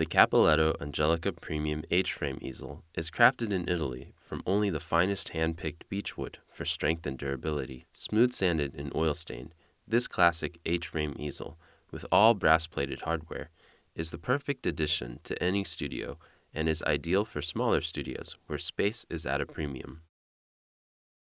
The Cappelletto Angelica Premium H-frame easel is crafted in Italy from only the finest hand-picked beechwood for strength and durability. Smooth sanded and oil stained, this classic H-frame easel, with all brass-plated hardware, is the perfect addition to any studio and is ideal for smaller studios where space is at a premium.